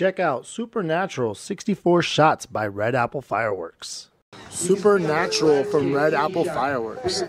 Check out Supernatural 64 Shots by Red Apple Fireworks. Supernatural from Red Apple Fireworks.